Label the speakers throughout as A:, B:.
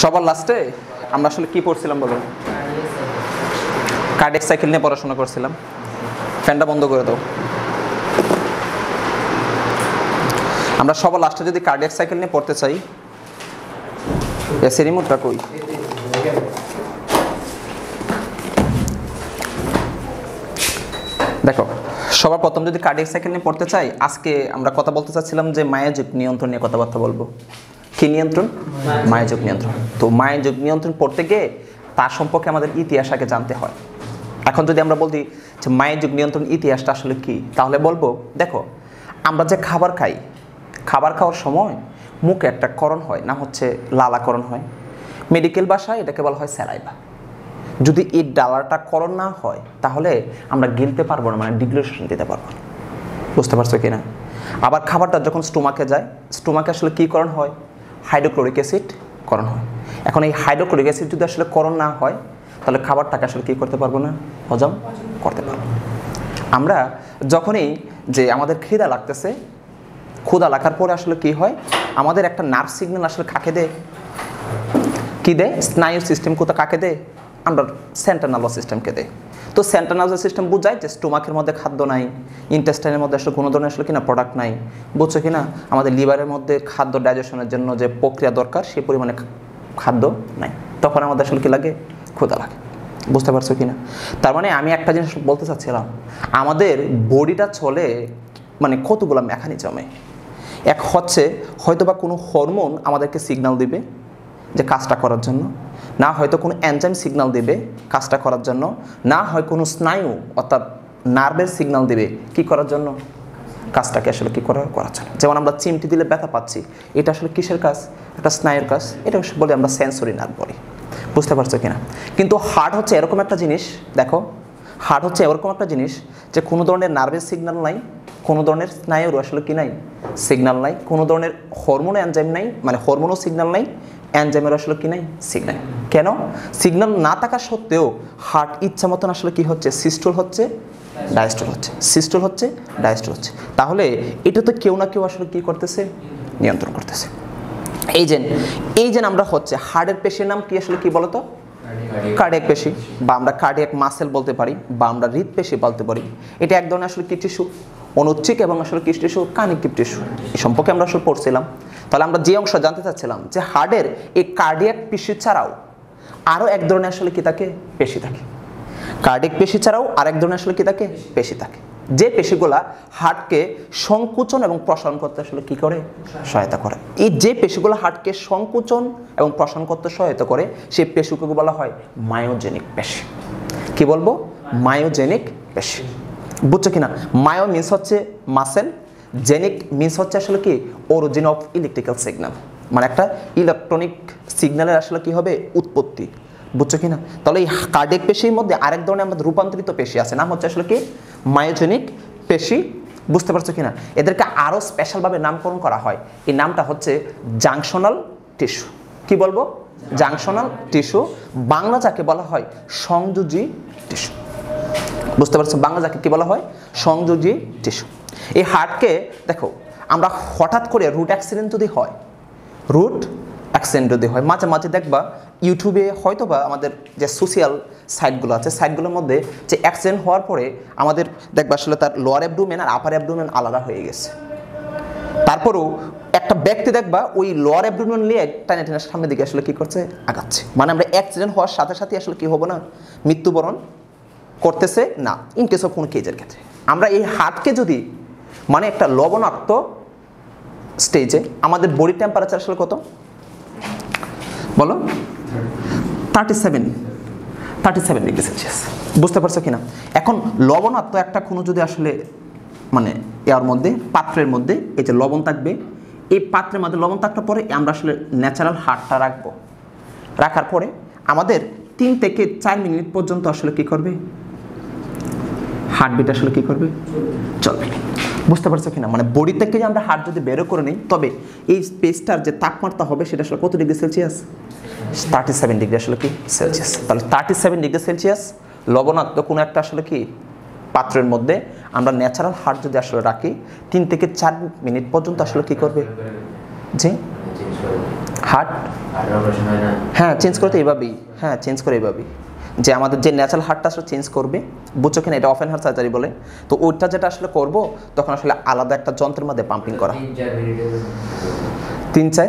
A: সবার লাস্টে আমরা আসলে কি পড়ছিলাম বলুন? কার্ডিয়াক সাইকেল নিয়ে পড়াশোনা করছিলাম। ফ্যানটা বন্ধ করে দাও। আমরা সবার লাস্টে যদি কার্ডিয়াক সাইকেল নিয়ে পড়তে চাই এসে রিমোটটা কই? দেখো, সবার প্রথম যদি কার্ডিয়াক সাইকেল নিয়ে পড়তে চাই, আজকে আমরা কথা বলতে চাচ্ছিলাম যে মায়াযোগ নিয়ন্ত্রণ নিয়ে কথাবার্তা বলব। কি নিয়ন্ত্রণ? মায়াযোগ নিয়ন্ত্রণ। তো মায়াযোগ নিয়ন্ত্রণ পড়তে গিয়ে তার সম্পর্কে আমাদের ইতিহাস আগে জানতে হয়। এখন যদি আমরা বলছি যে মায়াযোগ নিয়ন্ত্রণ ইতিহাসটা আসলে কি, তাহলে বলব, দেখো, আমরা যে খাবার খাই, খাবার খাওয়ার সময় মুখে একটা করণ হয় না হচ্ছে লালাকরণ হয়। মেডিকেল ভাষায় এটাকে বলা হয় স্যালাইভা যদি এই ডালারটা করণ না হয়, তাহলে আমরা গিলতে পারব না মানে ডিগ্রেশন দিতে পারব না। বুঝতে পারছ কিনা? আবার খাবারটা যখন স্টোমাকে যায়, স্টোমাকে আসলে কী করণ হয়? হাইড্রোক্লোরিক অ্যাসিড করণ হয়। এখন এই হাইড্রোক্লোরিক অ্যাসিড যদি আসলে করণ না হয়, তাহলে খাবারটাকে আসলে কী করতে পারব না? হজম করতে পারব আমরা যখনই যে আমাদের খিদা লাগতেছে ক্ষুদা লাগার পরে আসলে কি হয়? আমাদের একটা নার্ভ সিগন্যাল আসলে কাকে দেয়? কী দেয়? স্নায়ু সিস্টেম কোথা কাকে দেয়? আমরা সেন্ট্রাল নার্ভাস সিস্টেমকে দেয় তো সেন্ট্রাল নার্ভাস সিস্টেম বোঝায় যে স্টোমাকের মধ্যে খাদ্য নাই ইন্টেস্টাইনের মধ্যে আসলে কোনো ধরনের আসলে কিনা প্রোডাক্ট নাই। বুঝছ কিনা? আমাদের লিভারের মধ্যে খাদ্য ডাইজেশনের জন্য যে প্রক্রিয়া দরকার সেই পরিমাণে খাদ্য নাই। তখন আমাদের আসলে কি লাগে? ক্ষুধা লাগে। বুঝতে পারছ কিনা? তার মানে আমি একটা জিনিস বলতে চাচ্ছিলাম, আমাদের বডিটা চলে মানে কতগুলো মেকানিজমে এক হচ্ছে হয়তোবা কোনো হরমোন আমাদেরকে সিগন্যাল দিবে যে কাজটা করার জন্য। না হয়তো কোনো এনজাইম সিগনাল দেবে কাজটা করার জন্য। না হয় কোনো স্নায়ু অর্থাৎ নার্ভের সিগনাল দেবে কি করার জন্য? কাজটাকে আসলে কী করার করার জন্য যেমন আমরা চিমটি দিলে ব্যথা পাচ্ছি, এটা আসলে কিসের কাজ? একটা স্নায়ুর কাজ। এটা বলে আমরা সেন্সরি নার্ভ বলি। বুঝতে পারছ কিনা? কিন্তু হার্ট হচ্ছে এরকম একটা জিনিস, দেখো। হার্ট হচ্ছে এরকম একটা জিনিস যে কোনো ধরনের নার্ভের সিগন্যাল নাই, কোনো ধরনের স্নায়ুর আসলে কি নাই? সিগন্যাল নাই, কোনো ধরনের হরমোন এনজাইম নাই মানে হরমোনও সিগন্যাল নাই এনজাইমের আসলে কি নাই? সিগন্যাল কেন? সিগন্যাল না থাকা সত্ত্বেও হার্ট ইচ্ছা মতন আসলে কি হচ্ছে? সিস্টোল হচ্ছে ডায়াস্টোল হচ্ছে। সিস্টোল হচ্ছে ডায়াস্টোল হচ্ছে। তাহলে এটা তো কেউ না কেউ আসলে কি করতেছে? নিয়ন্ত্রণ করতেছে। এই যে এই যে আমরা হচ্ছে হার্টের পেশির নাম কি আসলে কি বলতো? কার্ডিয়াক পেশি। বা আমরা কার্ডিয়াক মাসেল বলতে পারি, বা আমরা হৃদপেশি বলতে পারি। এটা এক ধরনের আসলে কি টিস্যু অনুচ্ছিক এবং আসলে কি টিস্যু, কানেকটিভ টিস্যু। এই সম্পর্কে আমরা আসলে পড়ছিলাম। তাহলে আমরা যে অংশ জানতে চাচ্ছিলাম, যে হার্টের এই কার্ডিয়াক পেশি ছাড়াও আরও এক ধরনের আসলে কি থাকে পেশি থাকে? কার্ডিক পেশি ছাড়াও আরেক ধরনের আসলে কি থাকে পেশি থাকে? যে পেশিগুলা হার্টকে সংকুচন এবং প্রসারণ করতে আসলে কি করে? সহায়তা করে। এই যে পেশিগুলো হার্টকে সংকুচন এবং প্রসারণ করতে সহায়তা করে, সেই পেশিকে বলা হয় মায়োজেনিক পেশি। কি বলব? মায়োজেনিক পেশি। বুঝছ কিনা? মায়ো মিন্স হচ্ছে মাসেল জেনিক মিন্স হচ্ছে আসলে কি? অরিজিন অফ ইলেকট্রিক্যাল সিগন্যাল মানে একটা ইলেকট্রনিক সিগন্যালের আসলে কি হবে? উৎপত্তি। বুঝছ কিনা? তাহলে এই কার্ডিক পেশির মধ্যে আরেক ধরনের আমাদের রূপান্তরিত পেশি আছে। নাম হচ্ছে আসলে কি? মায়োজেনিক পেশি। বুঝতে পারছ কিনা? এদেরকে আরও স্পেশালভাবে নামকরণ করা হয়। এই নামটা হচ্ছে জাংশনাল টিস্যু কি বলব? জাংশনাল টিস্যু বাংলা যাকে বলা হয় সংযোজী টিস্যু বুঝতে পারছ? বাংলা যাকে কি বলা হয়? সংযোজী টিস্যু এই হার্টকে দেখো, আমরা হঠাৎ করে রুট অ্যাক্সিডেন্ট যদি হয় রুট অ্যাক্সিডেন্ট যদি হয়, মাঝে মাঝে দেখবা ইউটিউবে হয়তো বা আমাদের যে সোশিয়াল সাইটগুলো আছে সাইটগুলোর মধ্যে যে অ্যাক্সিডেন্ট হওয়ার পরে আমাদের দেখবা আসলে তার লোয়ার অ্যাবডোমেন আর আপার অ্যাবডোমেন আলাদা হয়ে গেছে। তারপরেও একটা ব্যক্তি দেখবা ওই লোয়ার অ্যাবডোমেন নিয়ে টানে টেনে সামনের দিকে আসলে কী করছে? আগাচ্ছে। মানে আমরা অ্যাক্সিডেন্ট হওয়ার সাথে সাথে আসলে কি হব না? মৃত্যুবরণ করতেছে না ইন কেস অফ কোনো কেজের ক্ষেত্রে। আমরা এই হার্টকে যদি মানে একটা লবণাক্ত স্টেজে আমাদের বডি টেম্পারেচার আসলে কত? বলো? Thirty seven thirty seven degree Celsius বুঝতে পারছ কিনা? এখন লবণাক্ত একটা কোনো যদি আসলে মানে এর মধ্যে, পাত্রের মধ্যে, এই যে লবণ থাকবে, এই পাত্রের মধ্যে লবণ থাকার পরে আমরা আসলে ন্যাচারাল হার্টটা রাখব। রাখার পরে আমাদের তিন থেকে চার মিনিট পর্যন্ত আসলে কি করবে? হার্টবিট আসলে কি করবে? চলবে। বুঝতে পারছ কিনা? মানে বডি থেকে যে আমরা হার্ট যদি বেরো করে নিই তবে এই স্পেসটার যে তাপমাত্রা হবে সেটা আসলে কত degree Celsius? Thirty seven degree আসলে কি? সেলসিয়াস। তাহলে থার্টি সেভেন ডিগ্রি সেলসিয়াস লবণাক্ত কোনো একটা আসলে কি? পাত্রের মধ্যে আমরা ন্যাচারাল হার্ট যদি আসলে রাখি তিন থেকে চার মিনিট পর্যন্ত আসলে কি করবে? জি? হার্ট
B: হয়
A: চেঞ্জ করতে এইভাবেই হ্যাঁ চেঞ্জ করে এইভাবেই যে আমাদের যে ন্যাচারাল হারটা আসলে চেঞ্জ করবে বুঝছ কিনা? এটা অফেন হার সার্জারি বলে। তো ওইটা যেটা আসলে করব তখন আসলে আলাদা একটা যন্ত্রের মধ্যে পাম্পিং করা।
B: তিন চার?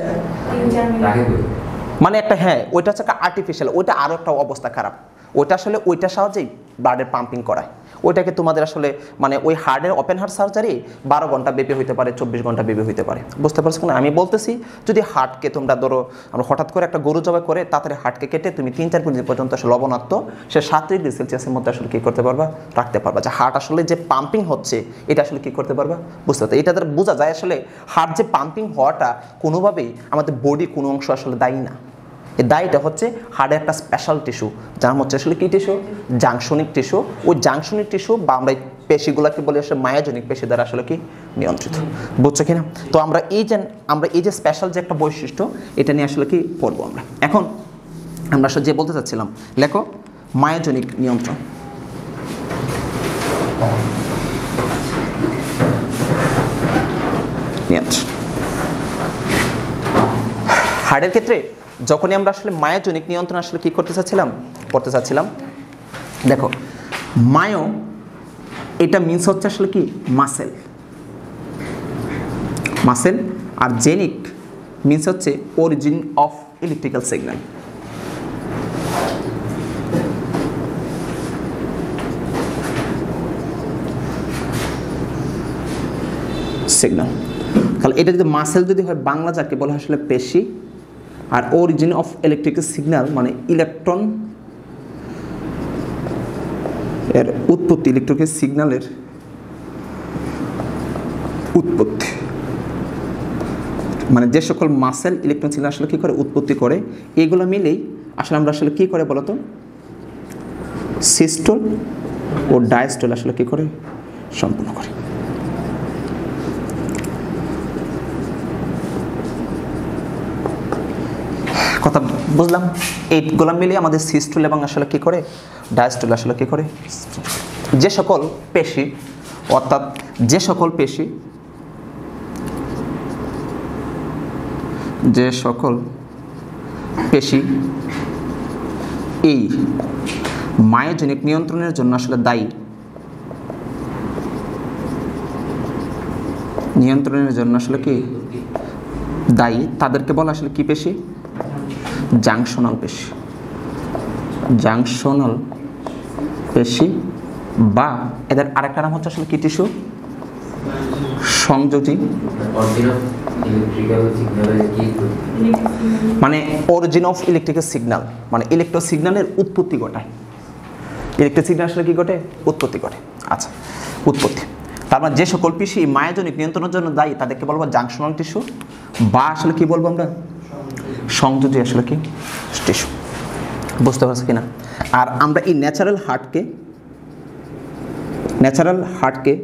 A: মানে একটা হ্যাঁ ওইটা হচ্ছে একটা আর্টিফিশিয়াল ওইটা আরও একটা অবস্থা খারাপ। ওইটা আসলে ওইটার সাহায্যেই ব্লাডের পাম্পিং করায়। ওইটাকে তোমাদের আসলে মানে ওই হার্টের ওপেন হার্ট সার্জারি বারো ঘণ্টা বেবি হইতে পারে, চব্বিশ ঘণ্টা বেবি হইতে পারে। বুঝতে পারছ না আমি বলতেছি, যদি হার্টকে তোমরা ধরো, আমরা হঠাৎ করে একটা গরু জবাই করে, তাড়াতাড়ি হার্টকে কেটে তুমি তিন চার মিনিট পর্যন্ত আসলে লবণাক্ত, সে সাত ডিগ্রি সেলসিয়াসের মধ্যে আসলে কী করতে পারবা? রাখতে পারবা। যে হার্ট আসলে যে পাম্পিং হচ্ছে, এটা আসলে কী করতে পারবা? বুঝতে পারতো এটা দ্বারা বোঝা যায় আসলে হার্ট যে পাম্পিং হওয়াটা কোনোভাবেই আমাদের বডি কোনো অংশ আসলে দায়ী না। এই দায়টা হচ্ছে হাড়ের একটা স্পেশাল টিস্যু যার হচ্ছে আসলে কী টিস্যু জাংশনিক টিস্যু ওই জাংশনিক টিস্যু বা আমরা পেশিগুলোকে বলে আসলে মায়াজনিক পেশি দ্বারা আসলে কি? নিয়ন্ত্রিত। বুঝছ কিনা? তো আমরা এই যে, আমরা এই যে স্পেশাল যে একটা বৈশিষ্ট্য, এটা নিয়ে আসলে কি পড়ব আমরা? এখন আমরা আসলে যে বলতে চাচ্ছিলাম, লেখো মায়াজনিক নিয়ন্ত্রণ। নিয়ন্ত্রণ। ক্ষেত্রে যখনই আমরা আসলে মায়োজনিক নিয়ন্ত্রণ আসলে কী করতে চাচ্ছিলাম? করতে চাচ্ছিলাম। দেখো, মায়ো, এটা মিন্স হচ্ছে আসলে কি? মাসেল মাসেল আর জেনিক মিন্স হচ্ছে origin of electrical signal signal তাহলে এটা যদি মাসেল যদি হয়, বাংলা যাকে বলা আসলে পেশি আর অরিজিন অফ ইলেকট্রিক্যাল সিগন্যাল মানে ইলেকট্রন এর উৎপত্তি ইলেকট্রিক্যাল সিগন্যালের উৎপত্তি। মানে যে সকল মাসেল ইলেকট্রন সিগন্যাল আসলে কী করে উৎপত্তি করে, এগুলো মিলেই আসলে আমরা আসলে কী করে বলতো? সিস্টল ও ডায়াস্টল আসলে কী করে? সম্পূর্ণ করে। কথা বুঝলাম। এই গোলাম মিলিয়ে আমাদের সিস্টুল এবং আসলে কী করে? ডায়াস্টুল আসলে কী করে? যে সকল পেশি, অর্থাৎ যে সকল পেশি, যে সকল পেশি, এই মায়োজনিক নিয়ন্ত্রণের জন্য আসলে দায়ী। নিয়ন্ত্রণের জন্য আসলে কি? দায়ী। তাদেরকে বলা আসলে কি পেশি? জাংশনাল পেশি। জাংশনাল পেশি বা এদের আরেকটা নাম হচ্ছে আসলে কি টিস্যু সংযোজী। মানে অরিজিন অফ ইলেকট্রিক্যাল সিগন্যাল মানে ইলেকট্রো সিগন্যালের উৎপত্তি ঘটায়। ইলেকট্রিক সিগন্যাল আসলে কী ঘটে? উৎপত্তি ঘটে। আচ্ছা উৎপত্তি। তার মানে যে সকল পেশি মায়াজনিক নিয়ন্ত্রণের জন্য দায়ী, তাদেরকে বলব জাংশনাল টিস্যু বা আসলে কি বলব আমরা? সংযোজী আসলে কি? টিস্যু। বুঝতে পারছ কিনা? আর আমরা এই ন্যাচারাল হার্টকে ন্যাচারাল হার্টকে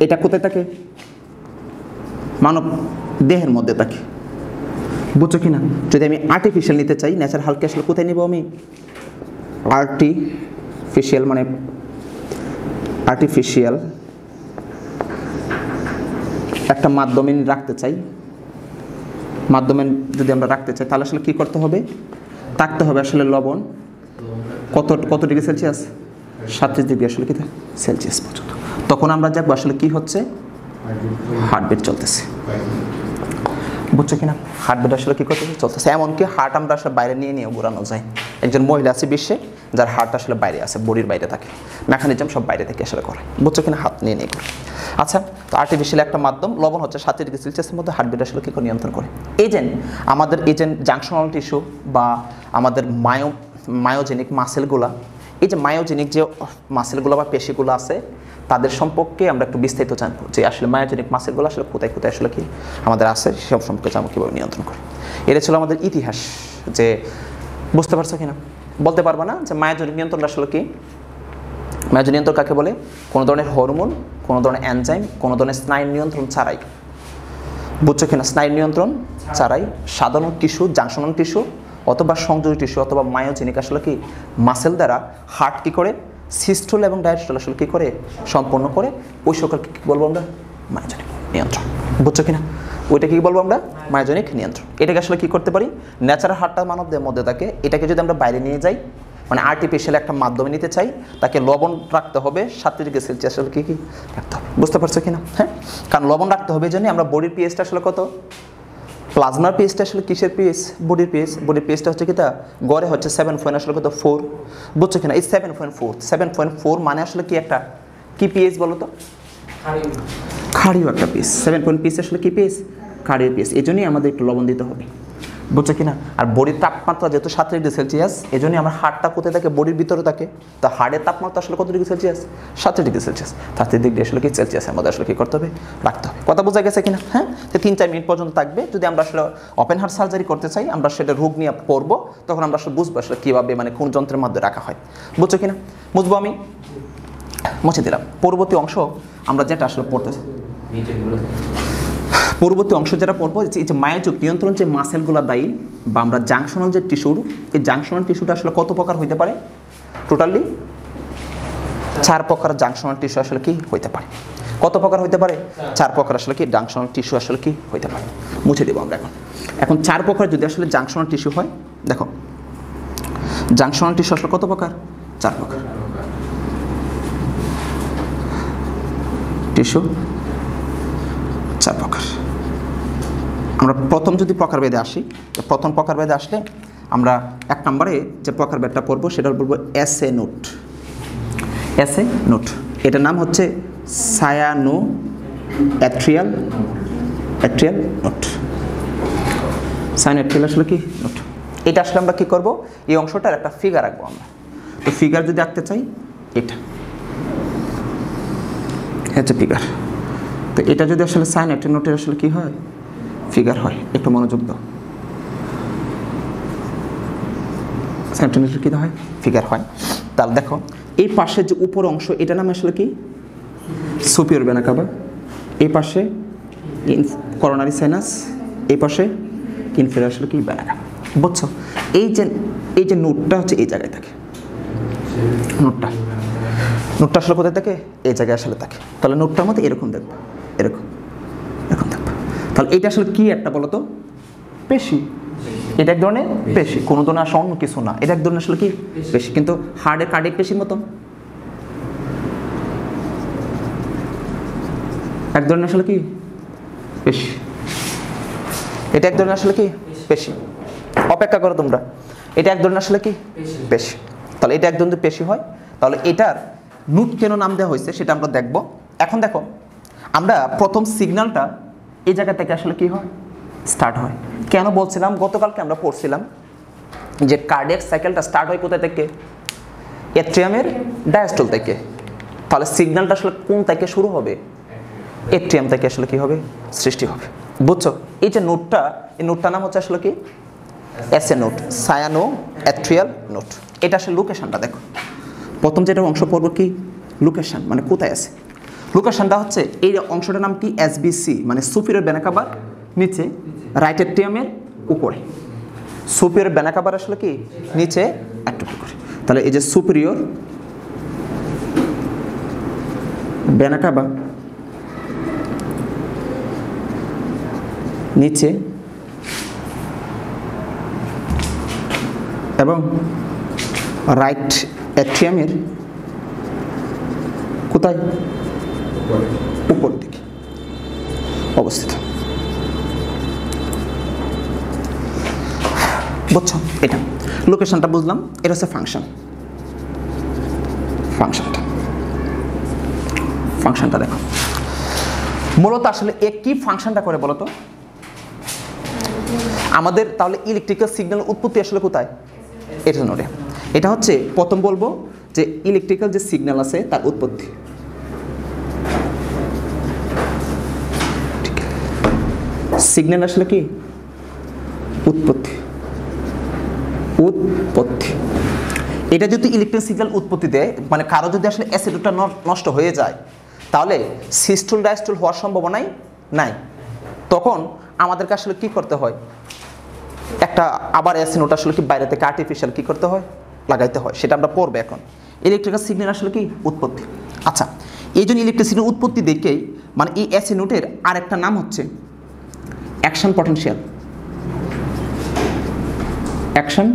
A: এটা কোথায় থাকে? মানব দেহের মধ্যে থাকে। বুঝছ কিনা? যদি আমি আর্টিফিশিয়াল নিতে চাই ন্যাচারাল হালকে আসলে কোথায় নিব আমি? আর্টিফিশিয়াল মানে আর্টিফিশিয়াল একটা মাধ্যমে রাখতে চাই। মাধ্যমে যদি আমরা রাখতে চাই, তাহলে আসলে কী করতে হবে? থাকতে হবে আসলে লবণ। কত কত ডিগ্রি সেলসিয়াস? সাতত্রিশ ডিগ্রি আসলে কি সেলসিয়াস পর্যন্ত। তখন আমরা দেখব আসলে কি হচ্ছে? হার্টবিট চলতেছে। বুঝছ কিনা? হার্টবিট আসলে কী করতেছে? চলতেছে। এমনকি হার্ট আমরা আসলে বাইরে নিয়ে নিয়ে ঘোরানো যায়। একজন মহিলা আছে বিশ্বে যার হার্ট আসলে বাইরে আছে, বডির বাইরে থাকে। মেকানিজম সব বাইরে থেকে আসলে করে। বুঝছ কিনা? হাত নিয়ে নিয়ে করে। আচ্ছা তো আর্টিফিশিয়াল একটা মাধ্যম, লবণ হচ্ছে সাত ডিগ্রি সেলসিয়াসের মধ্যে হার্টবিট আসলে কী করে নিয়ন্ত্রণ করে? এজেন্ট আমাদের এজেন্ট জাংশনাল টিস্যু বা আমাদের মায়ো মায়োজেনিক মাসেলগুলা এই যে মায়োজেনিক যে মাসেলগুলো বা পেশিগুলো আছে, তাদের সম্পর্কে আমরা একটু বিস্তারিত জানব যে আসলে মায়োজেনিক মাসেলগুলো আসলে কোথায় কোথায় আসলে কি আমাদের আছে সেসব সম্পর্কে জানব কীভাবে নিয়ন্ত্রণ করে। এটা ছিল আমাদের ইতিহাস যে বুঝতে পারছ কিনা? বলতে পারবা না যে মায়োজনিক নিয়ন্ত্রণ আসলে কি? মায়োজনিক নিয়ন্ত্রণ কাকে বলে? কোনো ধরনের হরমোন কোনো ধরনের অ্যানজাইম কোনো ধরনের স্নায়ু নিয়ন্ত্রণ ছাড়াই। বুঝছ কিনা? স্নায়ু নিয়ন্ত্রণ ছাড়াই সাধারণ টিস্যু জাংশনাল টিস্যু অথবা সংযোগী টিস্যু অথবা মায়োজেনিক আসলে কি? মাসেল দ্বারা হার্ট কী করে? সিস্টল এবং ডায়াস্টল আসলে কী করে? সম্পন্ন করে। ওই সকলকে কী বলব আমরা? মায়োজেনিক নিয়ন্ত্রণ। বুঝছ কিনা? ওইটা কি বলব আমরা? মায়োজনিক নিয়ন্ত্রণ এটাকে আসলে কি করতে পারি? ন্যাচারাল হারটা মানবদের মধ্যে থাকে। এটাকে যদি আমরা বাইরে নিয়ে যাই মানে আর্টিফিশিয়াল একটা মাধ্যমে নিতে চাই, তাকে লবণ রাখতে হবে সাতত্রিশ ডিগ্রি সেলসিয়াস আসলে কি কি রাখতে হবে। বুঝতে পারছ কি না হ্যাঁ? কারণ লবণ রাখতে হবে জন্য আমরা বডির পিএসটা আসলে কত? প্লাজমার পিএসটা আসলে কিসের পিএস বডির পিএস বডির পিএসটা হচ্ছে কি তা? গড়ে হচ্ছে সেভেন পয়েন্ট আসলে কত? ফোর বুঝছ কিনা? এই seven point four seven point four মানে আসলে কি একটা? কি পিএস বলো তো? ক্ষারীয় একটা পিস সেভেন পয়েন্ট পিস আসলে কি পিস ক্ষারীয় পিস এই জন্যই আমাদের একটু লবণ দিতে হবে। বুঝছ কিনা আর বডির তাপমাত্রা যেহেতু সাত ডিগ্রি সেলসিয়াস, এই জন্যই আমার হাড়টা কোথায় থাকে? বডির ভিতরে থাকে। তো হাড়ের তাপমাত্রা আসলে কত ডিগ্রি সেলসিয়াস? সাত ডিগ্রি সেলসিয়াস। সাত ডিগ্রি আসলে কি সেলসিয়াসের মধ্যে আসলে কি করতে হবে? রাখতে হবে। কথা বোঝা গেছে কিনা হ্যাঁ? তো তিন চার মিনিট পর্যন্ত থাকবে। যদি আমরা আসলে ওপেন হার্ট সার্জারি করতে চাই, আমরা সেটা রোগ নিয়ে পড়ব, তখন আমরা আসলে বুঝব আসলে কীভাবে মানে কোন যন্ত্রের মধ্যে রাখা হয়। বুঝছ কিনা বুঝব আমি? মুছে দিলাম। পরবর্তী অংশ আমরা যেটা আসলে পড়তেছি পরবর্তী অংশ যেটা পড়ব, এই যে মায়োযোগ নিয়ন্ত্রণ যে মাসেলগুলো দায়ী বা আমরা জাংশনাল যে টিস্যুর এই জাংশনাল টিস্যুটা আসলে কত প্রকার হইতে পারে? টোটালি চার প্রকার জাংশনাল টিস্যু আসলে কি হইতে পারে? কত প্রকার হইতে পারে? চার প্রকার আসলে কি জাংশনাল টিস্যু আসলে কি হইতে পারে? মুছে দেবো আমরা এখন। এখন চার প্রকার যদি আসলে জাংশনাল টিস্যু হয়, দেখো। জাংশনাল টিস্যু আসলে কত প্রকার? চার প্রকার। টিস্যু চার প্রকার আমরা প্রথম যদি প্রকারভেদে আসি প্রথম প্রকারভেদে আসলে আমরা এক নম্বরে যে প্রকারভেদটা পড়ব সেটা বলব S A node. S A node. এটার নাম হচ্ছে sino atrial atrial node. Sino atrial আসলে কি? নোট। এটা আসলে আমরা কী করব? এই অংশটার একটা ফিগার আঁকবো আমরা। তো ফিগার যদি আঁকতে চাই এটা। হচ্ছে ফিগার তো এটা যদি আসলে সাইন একটা নোটের আসলে কি হয়? ফিগার হয়, একটু মনোযোগ দাও। একটা কী হয়? ফিগার হয়। তাহলে দেখো, এই পাশে যে উপর অংশ, এটা নাম আসলে কি? সুপিওর বেনাকাবা এই পাশে করোনারি সাইনাস এই পাশে ইনফেরিয়র আসলে কি? বেনাকাবা বুঝছ? এই যে এই যে নোটটা হচ্ছে এই জায়গায় থাকে। নোটটা নোটটা আসলে কোথায় থাকে? এই জায়গায় আসলে থাকে। তাহলে নোটটার মধ্যে এরকম দেখব। এরকম। এরকম দেখব। তাহলে এটা আসলে কি একটা বলো তো? পেশি। এটা এক ধরনের পেশি। কোনো ধরনের আসলে অন্য কিছু না। এটা এক ধরনের আসলে কি? পেশি। কিন্তু হার্টের কার্ডিক পেশির মতন? এক ধরনের আসলে কি? পেশি। এটা এক ধরনের আসলে কি? পেশি। অপেক্ষা করো তোমরা। এটা এক ধরনের আসলে কি? পেশি। তাহলে এটা এক ধরনের পেশি হয়। তাহলে এটার নুট কেন নাম দেওয়া হয়েছে সেটা আমরা দেখব। এখন দেখো, আমরা প্রথম সিগন্যালটা এই জায়গা থেকে আসলে কি হয়? স্টার্ট হয়। কেন বলছিলাম? গতকালকে আমরা পড়ছিলাম যে কার্ডিয়াক সাইকেলটা স্টার্ট হয় কোথায় থেকে? এট্রিয়ামের ডায়াস্টল থেকে। তাহলে সিগন্যালটা আসলে কোন থেকে শুরু হবে? এট্রিয়াম থেকে আসলে কি হবে? সৃষ্টি হবে। বুঝছ? এই যে নোটটা, এই নোটটার নাম হচ্ছে আসলে কি? S A node sino atrial node. এটা আসলে লোকেশনটা দেখো। প্রথম যেটা অংশ পড়ব কি? লোকেশান মানে কোথায় আছে? লোকেশনটা হচ্ছে, এই অংশটার নাম কি? এসবিসি মানে সুপিরিয়র বেনাকাবার নিচে রাইট এট্রিয়ামের উপরে। সুপিরিয়র বেনাকাবার আসলে কি? নিচে, একটু করে। তাহলে এই যে সুপিরিয়র বেনাকাবা নিচে এবং রাইট অ্যাট্রিয়ামের কোথায়? উপর দিকে। অবস্থিত। বুঝছ? এটা। লোকেশনটা বুঝলাম। এটা হচ্ছে ফাংশন। ফাংশনটা। ফাংশনটা দেখো। মূলত আসলে এ কি ফাংশনটা করে বলো তো আমাদের তাহলে ইলেকট্রিক্যাল সিগন্যাল উৎপত্তি আসলে কোথায়? এটা নোটে এটা হচ্ছে প্রথম বলব যে ইলেকট্রিক্যাল যে সিগন্যাল আছে তার উৎপত্তি। সিগন্যাল আসলে কি? উৎপত্তি। উৎপত্তি। এটা যদি ইলেকট্রিক সিগন্যাল উৎপত্তি দেয় মানে কারও যদি আসলে অ্যাসিডটা নষ্ট হয়ে যায়, তাহলে সিস্টুল ডায়াস্টুল হওয়ার সম্ভাবনাই নাই। তখন আমাদেরকে আসলে কি করতে হয়? একটা আবার অ্যাসিনোট আসলে কি বাইরে থেকে আর্টিফিশিয়াল কি করতে হয়? লাগাইতে হয়, সেটা আমরা পড়ব এখন। ইলেকট্রিক্যাল সিগন্যাল আসলে কি? উৎপত্তি। আচ্ছা এই জন্য ইলেকট্রিক সিগন্যাল উৎপত্তি দেখেই মানে এই অ্যাসিনোটের আরেকটা নাম হচ্ছে action potential action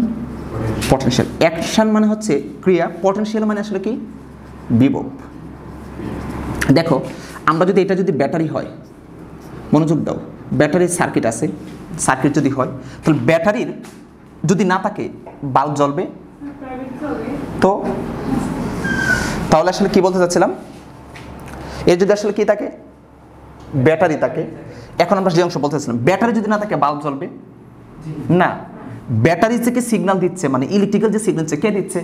A: potential action মানে হচ্ছে ক্রিয়া পটেনশিয়াল মানে আসলে কি? বিভব। দেখো, আমরা যদি এটা যদি ব্যাটারি হয়, মনোযোগ দাও, ব্যাটারির সার্কিট আছে সার্কিট যদি হয়, তাহলে ব্যাটারির যদি না থাকে, বাল্ব জ্বলবে তো? তাহলে আসলে কি বলতে চাচ্ছিলাম? এর যদি আসলে কি থাকে? ব্যাটারি থাকে। এখন আমরা যে অংশ বলতে বলতেছিলাম ব্যাটারি যদি না থাকে, বাল্ব জ্বলবে? না। ব্যাটারি থেকে সিগন্যাল দিচ্ছে মানে ইলেকট্রিক্যাল যে সিগন্যাল কে দিচ্ছে?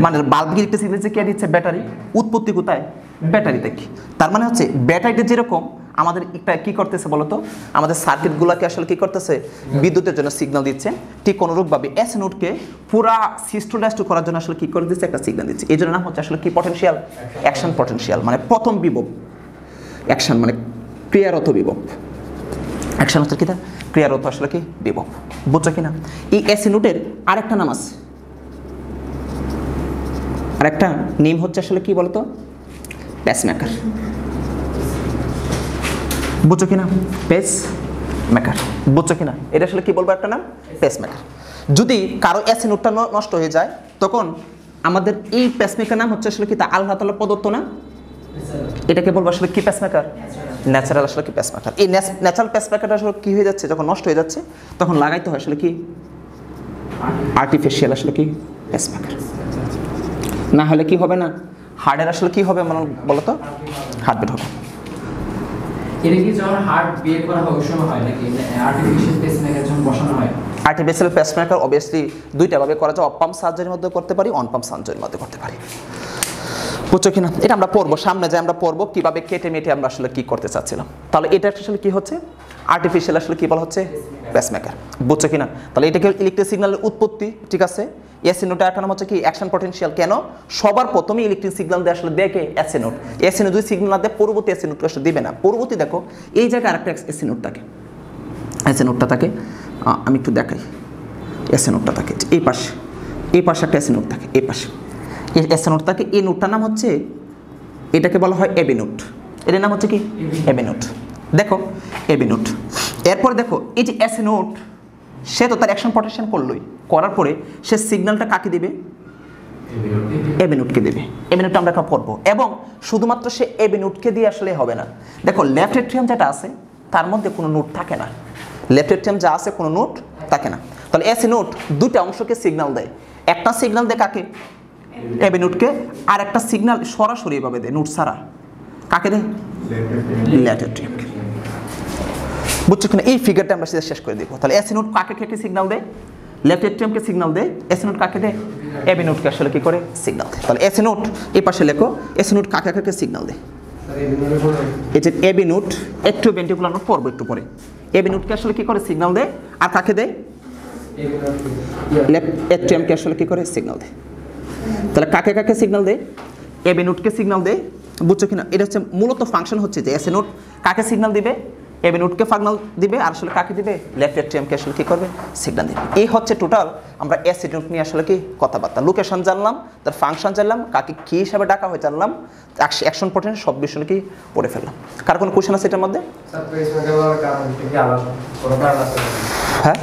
A: মানে বাল্ব ইলেকট্রিক সিগন্যাল কে দিচ্ছে? ব্যাটারি। উৎপত্তি কোথায়? ব্যাটারি থেকে তার মানে হচ্ছে, ব্যাটারিটা যেরকম আমাদের একটা কি করতেছে বলতো? আমাদের সার্কিটগুলোকে আসলে কি করতেছে? বিদ্যুতের জন্য সিগন্যাল দিচ্ছে। ঠিক অনুরূপভাবে এস নোটকে পুরা সিস্টোডাস্ট করার জন্য আসলে কি করে দিচ্ছে? একটা সিগন্যাল দিচ্ছে। এই জন্য নাম হচ্ছে আসলে কি? পটেনশিয়াল অ্যাকশন পটেনশিয়াল মানে প্রথম বিভব। অ্যাকশন মানে ক্রিয়ারত বিভব। অ্যাকশন হচ্ছে কি ক্রিয়ারত আসলে কি? বিভব। বুঝছ কি না এই এসি নোটের আরেকটা নাম আছে। আরেকটা নেম হচ্ছে আসলে কি বলতো? প্যাসমেকার বুঝছ কিনা? পেস মেকার বুঝছ কিনা? এটা আসলে কি বলব একটা নাম? পেস মেকার যদি কারও অ্যাসি নোটটা ন- নষ্ট হয়ে যায়, তখন আমাদের এই পেসমেকার নাম হচ্ছে আসলে কি? তা আল্লাহ তালা প্রদত্ত না? এটাকে বলব আসলে কি পেসমেকার ন্যাচারাল আসলে কি পেসমেকার এই ন্যাচারাল পেসমেকারটা আসলে কি হয়ে যাচ্ছে? যখন নষ্ট হয়ে যাচ্ছে, তখন লাগাইতে হয় আসলে কি? আর্টিফিশিয়াল আসলে কি? পেসমেকার না হলে কি হবে না? হার্টের আসলে কি হবে মানে বলো তো হার্টবিট হবে।
C: এটা যখন হার্ট বিয়ে করা হয়, ওই সময় হয় নাকি? আর্টিফিশিয়াল পেসমেকার যখন বসানো হয়।
A: আর্টিফিশিয়াল পেসমেকার অবভিয়াসলি দুইটা ভাবে করা যায় অফ পাম্প সার্জারির মধ্যে করতে পারি অন পাম্প সার্জারির মধ্যে করতে পারি। বুঝছ কিনা এটা আমরা পড়ব সামনে যে আমরা পড়ব কীভাবে কেটে মেটে আমরা আসলে কি করতে চাচ্ছিলাম। তাহলে এটা আসলে কি হচ্ছে? আর্টিফিশিয়াল আসলে কি বলা হচ্ছে? পেসমেকার বুঝছ কিনা? তাহলে এটাকে ইলেকট্রিক সিগন্যালের উৎপত্তি ঠিক আছে? এসিনোটা একটা নাম হচ্ছে কি? অ্যাকশন পটেনশিয়াল কেন? সবার প্রথমে ইলেকট্রিক সিগন্যাল দিয়ে আসলে দেখে এসিনোট এসিনো দুই সিগন্যাল না দেয় পরবর্তী এসিনোট আসলে দেবে না। পরবর্তী দেখো এই জায়গায় আরেকটা এসিনোট থাকে। এসিনোটটা থাকে আহ, আমি একটু দেখাই। এসে নোটটা থাকে এই পাশে এই পাশে একটা এসে নোট থাকে এই পাশে। এসে নোট থাকে এই নোটটার নাম হচ্ছে এটাকে বলা হয় এবি নোট এটার নাম হচ্ছে কি? এবি নোট দেখো এবি নোট এরপর দেখো, এই যে এসে নোট সে তো তার অ্যাকশন পটেনশন করলোই। করার পরে সে সিগন্যালটা কাকে দেবে? এবিনুটকে দেবে। এবিনুটটা আমরা এখন পড়ব। এবং শুধুমাত্র সে এবিনুটকে দিয়ে আসলে হবে না। দেখো লেফট এট্রিয়াম যেটা আছে, তার মধ্যে কোনো নোট থাকে না। লেফট এট্রিয়াম যা আছে, কোনো নোট থাকে না। তাহলে এসি নোট দুইটা অংশকে সিগন্যাল দেয়। একটা সিগন্যাল দেয় কাকে? এবিনুটকে আর একটা সিগন্যাল সরাসরি এভাবে দেয় নোট ছাড়া। কাকে দেয়? লেফট এট্রিয়ামকে বুঝছ কিনা? এই ফিগারটা আমরা সেটা শেষ করে দেবো। তাহলে এসি নোট কাকে কাকে সিগন্যাল দেয়? লেফট এট্রিয়ামকে সিগন্যাল দেয়? নোট কাকে দেয়? নোটকে আসলে কি করে? সিগন্যাল দেয়। তাহলে এসি নোট এই পাশে লেখো এসি নোট কাকে কাকে সিগন্যাল দেয়? এবি নোট একটু ভেন্টিকুলার নোট পড়ব একটু পরে। এবি নোটকে আসলে কি করে সিগন্যাল দেয়? আর কাকে দেয়? লেফট এট্রিয়ামকে আসলে কি করে? সিগন্যাল দেয়। তাহলে কাকে কাকে সিগন্যাল দেয়? এবি নোটকে সিগন্যাল দেয়। বুঝছ কিনা? এটা হচ্ছে মূলত ফাংশন হচ্ছে যে এসে নোট কাকে সিগন্যাল দিবে? এবি নোটকে ফাগনাল দিবে আর আসলে কাকে দিবে? লেফট এট্রিয়ামকে আসলে কি করবে? সিগন্যাল দিবে। এই হচ্ছে টোটাল আমরা এসি নোট নিয়ে আসলে কি কথাবার্তা। লোকেশন জানলাম তার ফাংশন জানলাম কাকে কী হিসাবে ডাকা হয় জানলাম অ্যাকশন পটেন সব বিষয় কি পড়ে ফেললাম। কার কোনো কোয়েশন আছে এটার মধ্যে? হ্যাঁ?